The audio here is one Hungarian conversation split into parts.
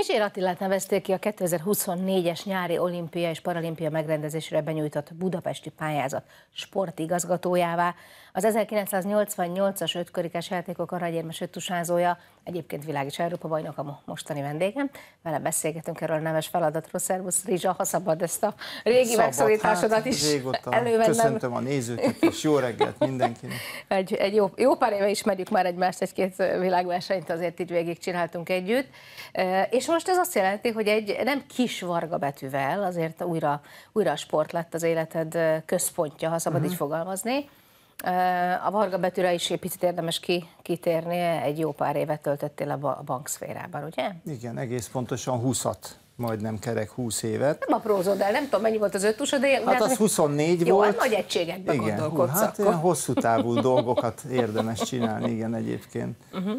Misér Attilát nevezték ki a 2024-es nyári olimpia és paralimpia megrendezésre benyújtott budapesti pályázat sportigazgatójává. Az 1988-as ötkörikes játékok aranyérmes öttusázója, egyébként világ és Európa bajnok a mostani vendégem. Vele beszélgetünk erről a neves feladatról. Szervusz Rizsa, ha szabad ezt a régi szabad, megszólításodat hát, is elővennem. Köszöntöm a nézőket, és jó reggelt mindenkinek. Egy, egy jó, jó pár éve ismerjük már egymást, egy-két világversenyt azért így végig csináltunk együtt. És most ez azt jelenti, hogy egy nem kis varga betűvel, azért újra, újra a sport lett az életed központja, ha szabad uh-huh. így fogalmazni. A Varga betűre is egy picit érdemes ki, kitérni, egy jó pár évet töltöttél a bankszférában, ugye? Igen, egész pontosan 20-at majdnem kerek 20 évet. Nem aprózod el, nem tudom, mennyi volt az öttus, de... Hát az 24 jó, volt. Jó, hát nagy egységekben igen, gondolkodsz hát akkor. hosszú távú dolgokat érdemes csinálni, igen, egyébként. Uh-huh.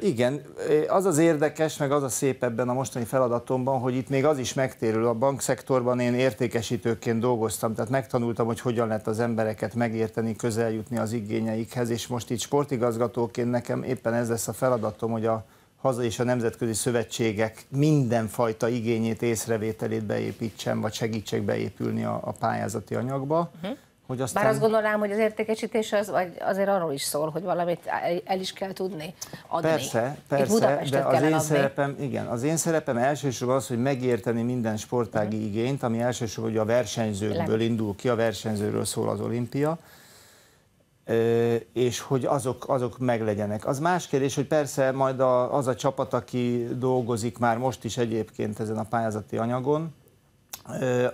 Igen, az az érdekes, meg az a szép ebben a mostani feladatomban, hogy itt még az is megtérül. A bankszektorban én értékesítőként dolgoztam, tehát megtanultam, hogy hogyan lehet az embereket megérteni, közeljutni az igényeikhez, és most itt sportigazgatóként nekem éppen ez lesz a feladatom, hogy a haza és a nemzetközi szövetségek mindenfajta igényét, észrevételét beépítsem, vagy segítsek beépülni a, a pályázati anyagba. Uh-huh hogy aztán... Bár azt gondolnám, hogy az értékesítés az, azért arról is szól, hogy valamit el is kell tudni adni. Persze, persze, de az én adni. szerepem, igen, az én szerepem elsősorban az, hogy megérteni minden sportági uh-huh. igényt, ami elsősorban hogy a versenyzőkből Le. indul ki, a versenyzőről szól az olimpia, és hogy azok, azok meglegyenek. Az más kérdés, hogy persze majd a, az a csapat, aki dolgozik már most is egyébként ezen a pályázati anyagon,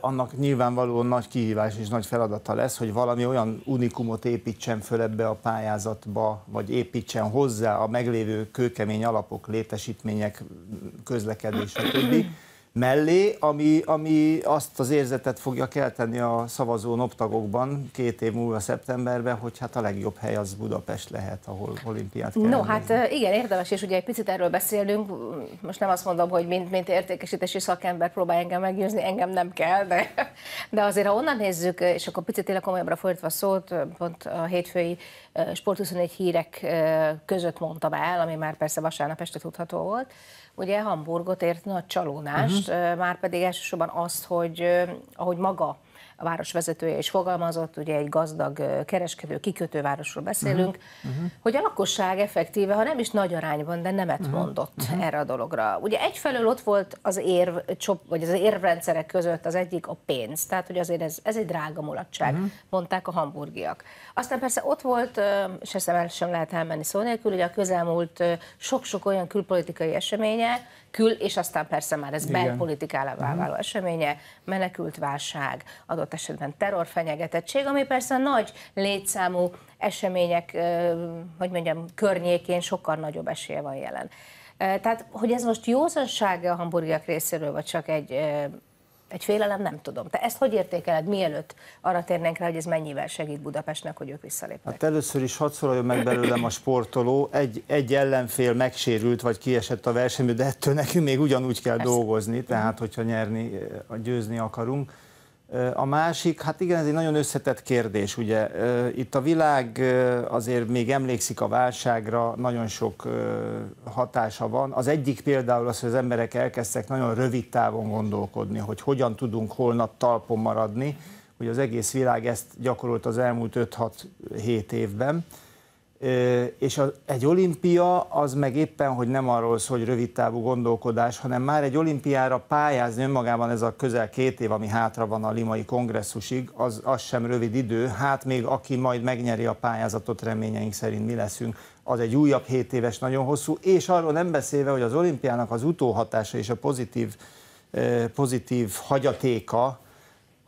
annak nyilvánvalóan nagy kihívás és nagy feladata lesz, hogy valami olyan unikumot építsen föl ebbe a pályázatba, vagy építsen hozzá a meglévő kőkemény alapok, létesítmények, közlekedés, stb mellé, ami, ami azt az érzetet fogja kelteni a szavazó noptagokban két év múlva szeptemberben, hogy hát a legjobb hely az Budapest lehet, ahol olimpiát kell No, hát igen, érdemes, és ugye egy picit erről beszélünk, most nem azt mondom, hogy mint, mint értékesítési szakember próbálj engem meggyőzni, engem nem kell, de, de azért ha onnan nézzük, és akkor picit tényleg komolyabbra fordítva szót, pont a hétfői Sport 24 hírek között mondtam el, ami már persze vasárnap este tudható volt, ugye Hamburgot ért nagy csalódást, uh-huh. már pedig elsősorban azt, hogy ahogy maga a város vezetője is fogalmazott, ugye egy gazdag kereskedő, kikötővárosról beszélünk, uh-huh. Hogy a lakosság effektíve, ha nem is nagy arányban, de nemet uh-huh. mondott uh-huh. erre a dologra. Ugye egyfelől ott volt az érv, vagy az érvrendszerek között az egyik a pénz, tehát hogy azért ez, ez egy drága mulatság, uh-huh. mondták a hamburgiak. Aztán persze ott volt, és ezt el sem lehet elmenni szó nélkül, ugye a közelmúlt sok-sok olyan külpolitikai eseménye, kül, és aztán persze már ez belpolitikává váló uh-huh. eseménye, menekült válság, adott esetben terrorfenyegetettség, ami persze nagy létszámú események, hogy mondjam, környékén sokkal nagyobb esélye van jelen. Tehát, hogy ez most józansága a hamburgiak részéről, vagy csak egy egy félelem, nem tudom. Te ezt hogy értékeled, mielőtt arra térnénk rá, hogy ez mennyivel segít Budapestnek, hogy ők visszalépnek? Hát először is hadd szólaljon meg belőlem a sportoló. Egy, egy ellenfél megsérült, vagy kiesett a versenyből, de ettől nekünk még ugyanúgy kell Persze. dolgozni, tehát hogyha nyerni, győzni akarunk. A másik, hát igen, ez egy nagyon összetett kérdés, ugye. Itt a világ azért még emlékszik a válságra, nagyon sok hatása van. Az egyik például az, hogy az emberek elkezdtek nagyon rövid távon gondolkodni, hogy hogyan tudunk holnap talpon maradni. Ugye az egész világ ezt gyakorolt az elmúlt 5-6-7 évben és egy olimpia az meg éppen, hogy nem arról szól, hogy rövid távú gondolkodás, hanem már egy olimpiára pályázni önmagában ez a közel két év, ami hátra van a limai kongresszusig, az, az sem rövid idő. Hát még aki majd megnyeri a pályázatot, reményeink szerint mi leszünk, az egy újabb 7 éves, nagyon hosszú, és arról nem beszélve, hogy az olimpiának az utóhatása és a pozitív, pozitív hagyatéka,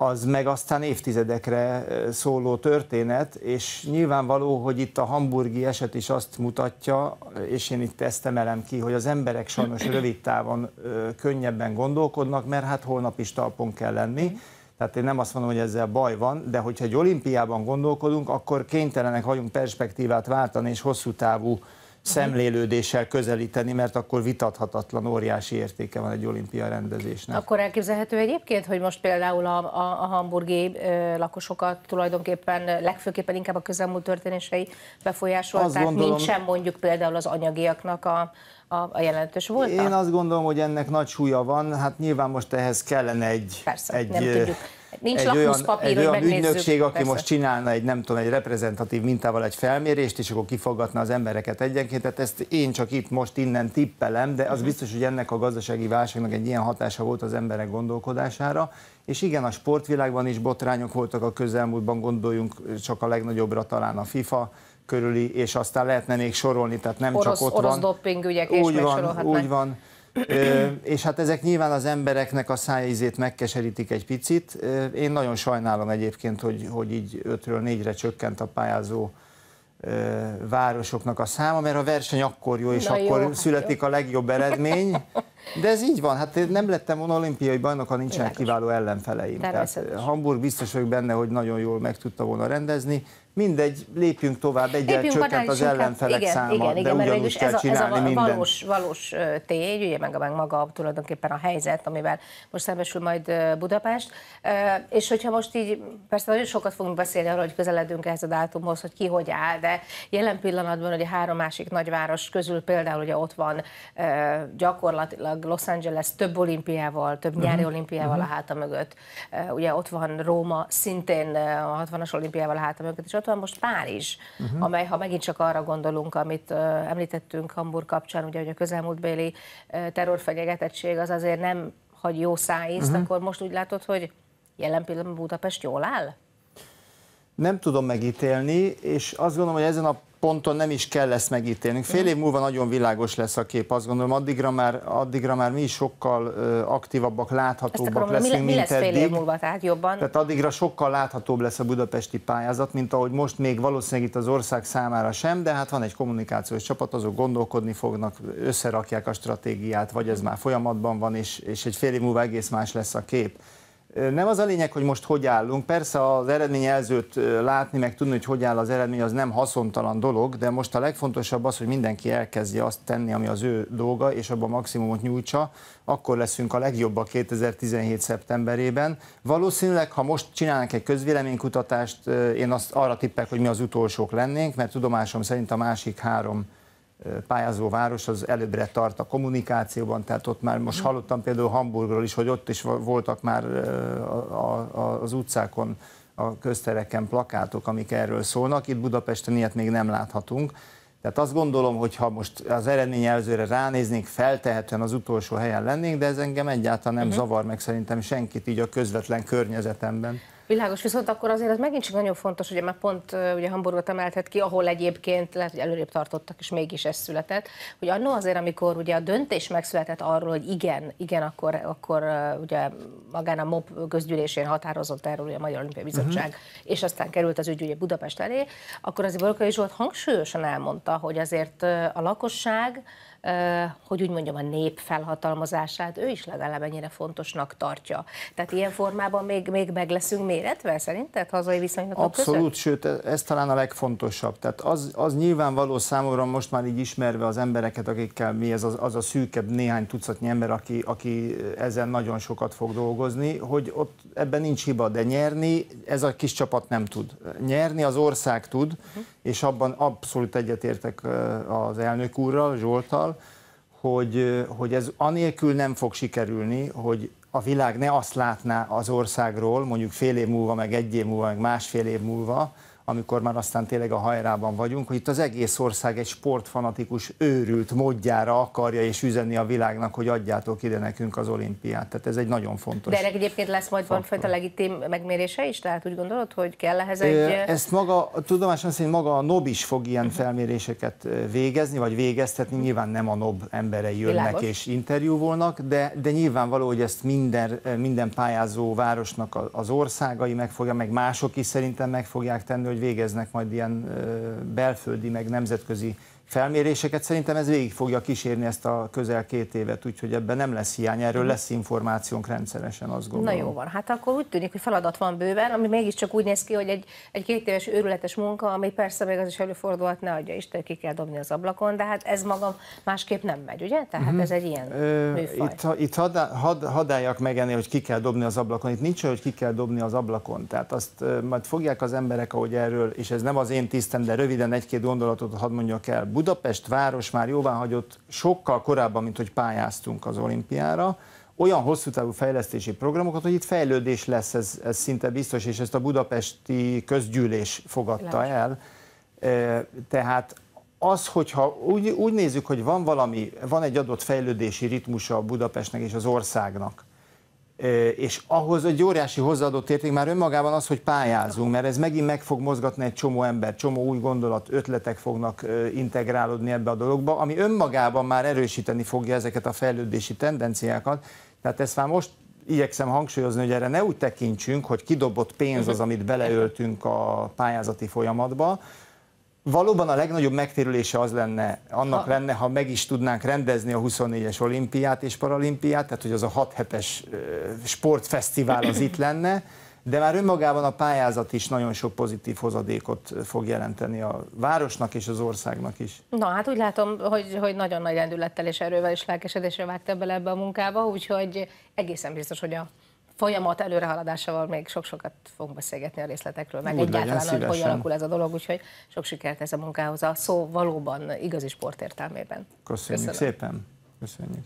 az meg aztán évtizedekre szóló történet, és nyilvánvaló, hogy itt a hamburgi eset is azt mutatja, és én itt ezt emelem ki, hogy az emberek sajnos rövid távon könnyebben gondolkodnak, mert hát holnap is talpon kell lenni. Tehát én nem azt mondom, hogy ezzel baj van, de hogyha egy olimpiában gondolkodunk, akkor kénytelenek vagyunk perspektívát váltani és hosszú távú szemlélődéssel közelíteni, mert akkor vitathatatlan óriási értéke van egy olimpia rendezésnek. Akkor elképzelhető egyébként, hogy most például a, a, a hamburgi ö, lakosokat tulajdonképpen legfőképpen inkább a közelmúlt történései befolyásolták, gondolom, mint sem mondjuk például az anyagiaknak a, a, a jelentős volt? Én azt gondolom, hogy ennek nagy súlya van, hát nyilván most ehhez kellene egy, Persze, egy nem tudjuk. Nincs egy olyan, papír, egy olyan ügynökség, aki persze. most csinálna egy, nem tudom, egy reprezentatív mintával egy felmérést, és akkor kifogatna az embereket egyenként. Tehát ezt én csak itt most innen tippelem, de az uh-huh. biztos, hogy ennek a gazdasági válságnak egy ilyen hatása volt az emberek gondolkodására. És igen, a sportvilágban is botrányok voltak a közelmúltban, gondoljunk csak a legnagyobbra talán a FIFA körüli, és aztán lehetne még sorolni, tehát nem orosz, csak ott orosz van. dopping ügyek, és úgy van, sorolhatnánk. úgy van. Ö, és hát ezek nyilván az embereknek a szájízét megkeserítik egy picit. Én nagyon sajnálom egyébként, hogy, hogy így 5-ről 4-re csökkent a pályázó ö, városoknak a száma, mert a verseny akkor jó, és Na jó, akkor hát születik a legjobb eredmény. De ez így van, hát nem lettem volna olimpiai bajnok, ha nincsenek Világos. kiváló ellenfeleim. Tehát. Hamburg biztos vagyok benne, hogy nagyon jól meg tudta volna rendezni. Mindegy, lépjünk tovább, egyel Lépjünk csökkent az inkább- ellenfelek igen, száma, igen, de igen, ugyanúgy kell ez a, ez a csinálni valós, valós tény, ugye meg, meg maga tulajdonképpen a helyzet, amivel most szembesül majd Budapest. És hogyha most így, persze nagyon sokat fogunk beszélni arról, hogy közeledünk ehhez a dátumhoz, hogy ki hogy áll, de jelen pillanatban ugye három másik nagyváros közül például ugye ott van gyakorlatilag Los Angeles több olimpiával, több nyári olimpiával a háta mögött. Ugye ott van Róma szintén a 60-as olimpiával a háta mögött, és ott van most Párizs, uh-huh. amely, ha megint csak arra gondolunk, amit ö, említettünk Hamburg kapcsán, ugye, hogy a közelmúltbéli ö, terrorfenyegetettség az azért nem hagy jó szájízt, uh-huh. akkor most úgy látod, hogy jelen pillanatban Budapest jól áll? Nem tudom megítélni, és azt gondolom, hogy ezen a ponton nem is kell ezt megítélnünk. Fél év múlva nagyon világos lesz a kép, azt gondolom, addigra már, addigra már mi is sokkal aktívabbak, láthatóbbak akarom, mi, leszünk, mi mint lesz fél év eddig. múlva, tehát jobban? Tehát addigra sokkal láthatóbb lesz a budapesti pályázat, mint ahogy most még valószínűleg itt az ország számára sem, de hát van egy kommunikációs csapat, azok gondolkodni fognak, összerakják a stratégiát, vagy ez már folyamatban van, és, és egy fél év múlva egész más lesz a kép. Nem az a lényeg, hogy most hogy állunk. Persze az eredményjelzőt látni, meg tudni, hogy hogy áll az eredmény, az nem haszontalan dolog, de most a legfontosabb az, hogy mindenki elkezdje azt tenni, ami az ő dolga, és abban maximumot nyújtsa, akkor leszünk a legjobbak 2017. szeptemberében. Valószínűleg, ha most csinálnak egy közvéleménykutatást, én azt arra tippek, hogy mi az utolsók lennénk, mert tudomásom szerint a másik három pályázó város az előbbre tart a kommunikációban, tehát ott már most hallottam például Hamburgról is, hogy ott is voltak már az utcákon, a köztereken plakátok, amik erről szólnak. Itt Budapesten ilyet még nem láthatunk. Tehát azt gondolom, hogy ha most az eredményjelzőre ránéznénk, feltehetően az utolsó helyen lennénk, de ez engem egyáltalán nem uh-huh. zavar meg szerintem senkit így a közvetlen környezetemben. Világos, viszont akkor azért ez megint csak nagyon fontos, ugye mert pont ugye Hamburgot emeltet ki, ahol egyébként lehet, hogy előrébb tartottak, és mégis ez született, hogy annó azért, amikor ugye a döntés megszületett arról, hogy igen, igen, akkor, akkor ugye magán a MOP közgyűlésén határozott erről ugye a Magyar Olimpiai Bizottság, uh-huh. és aztán került az ügy ugye Budapest elé, akkor azért Bolkai Zsolt hangsúlyosan elmondta, hogy azért a lakosság hogy úgy mondjam, a nép felhatalmazását ő is legalább ennyire fontosnak tartja. Tehát ilyen formában még, még meg leszünk méretve szerinted hazai viszonylatok Abszolút, között? sőt ez talán a legfontosabb. Tehát az, az nyilvánvaló számomra most már így ismerve az embereket, akikkel mi ez az, az a szűkebb néhány tucatnyi ember, aki, aki ezen nagyon sokat fog dolgozni, hogy ott ebben nincs hiba, de nyerni ez a kis csapat nem tud. Nyerni az ország tud, uh-huh. És abban abszolút egyetértek az elnök úrral, Zsoltal, hogy, hogy ez anélkül nem fog sikerülni, hogy a világ ne azt látná az országról, mondjuk fél év múlva, meg egy év múlva, meg másfél év múlva, amikor már aztán tényleg a hajrában vagyunk, hogy itt az egész ország egy sportfanatikus, őrült módjára akarja és üzenni a világnak, hogy adjátok ide nekünk az olimpiát. Tehát ez egy nagyon fontos. De ennek egyébként lesz majd valamifajta legitim megmérése is? Tehát úgy gondolod, hogy kell ehhez egy... Ezt maga, tudomásom szerint maga a NOB is fog ilyen felméréseket végezni, vagy végeztetni. Nyilván nem a NOB emberei jönnek Világos. és interjúvolnak, de, de nyilvánvaló, hogy ezt minden, minden pályázó városnak az országai meg fogja, meg mások is szerintem meg fogják tenni, hogy végeznek majd ilyen belföldi, meg nemzetközi felméréseket, szerintem ez végig fogja kísérni ezt a közel két évet, úgyhogy ebben nem lesz hiány, erről mhm. lesz információnk rendszeresen, azt gondolom. Na jó van, hát akkor úgy tűnik, hogy feladat van bőven, ami mégiscsak úgy néz ki, hogy egy, egy két éves őrületes munka, ami persze még az is előfordulhat, ne adja Isten, ki kell dobni az ablakon, de hát ez maga másképp nem megy, ugye? Tehát uh-huh. ez egy ilyen Ö, műfaj. Itt, itt hadd had, hadáljak meg ennél, hogy ki kell dobni az ablakon. Itt nincs hogy ki kell dobni az ablakon. Tehát azt majd fogják az emberek, ahogy erről, és ez nem az én tisztem, de röviden egy-két gondolatot hadd mondjak el. Budapest város már jóvá hagyott sokkal korábban, mint hogy pályáztunk az olimpiára, olyan hosszú távú fejlesztési programokat, hogy itt fejlődés lesz, ez, ez szinte biztos, és ezt a budapesti közgyűlés fogadta el. Tehát az, hogyha úgy, úgy nézzük, hogy van valami, van egy adott fejlődési ritmusa a Budapestnek és az országnak, és ahhoz egy óriási hozzáadott érték már önmagában az, hogy pályázunk, mert ez megint meg fog mozgatni egy csomó ember, csomó új gondolat, ötletek fognak integrálódni ebbe a dologba, ami önmagában már erősíteni fogja ezeket a fejlődési tendenciákat. Tehát ezt már most igyekszem hangsúlyozni, hogy erre ne úgy tekintsünk, hogy kidobott pénz az, amit beleöltünk a pályázati folyamatba, valóban a legnagyobb megtérülése az lenne, annak ha. lenne, ha meg is tudnánk rendezni a 24-es olimpiát és paralimpiát, tehát hogy az a 6 hetes sportfesztivál az itt lenne, de már önmagában a pályázat is nagyon sok pozitív hozadékot fog jelenteni a városnak és az országnak is. Na hát úgy látom, hogy, hogy nagyon nagy rendülettel és erővel és lelkesedésre vágtál bele ebbe a munkába, úgyhogy egészen biztos, hogy a folyamat előrehaladásával még sok-sokat fogunk beszélgetni a részletekről, meg Úgy egyáltalán, hogy hogy alakul ez a dolog, úgyhogy sok sikert ez a munkához a szó valóban igazi sport értelmében. Köszönjük Köszönöm. szépen. Köszönjük.